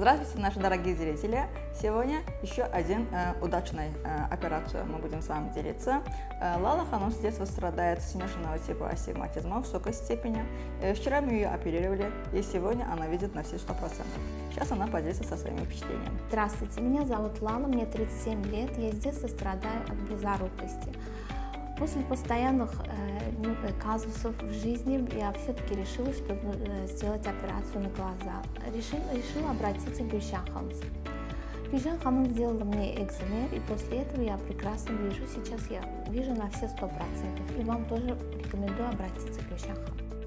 Здравствуйте, наши дорогие зрители! Сегодня еще один э, удачной э, операцию мы будем с вами делиться. Э, Лала Ханум с детства страдает смешанного типа астигматизма высокой степени. Э, вчера мы ее оперировали, и сегодня она видит на все 100%. Сейчас она поделится со своими впечатлениями. Здравствуйте, меня зовут Лала, мне 37 лет, я с детства страдаю от близорукости. После постоянных э, ну, э, казусов в жизни я все-таки решила, что э, сделать операцию на глаза. Решил, решила обратиться к Гюльшан Хамс. Гюльшан сделала мне экземер, и после этого я прекрасно вижу. Сейчас я вижу на все сто процентов. И вам тоже рекомендую обратиться к Гюльшан.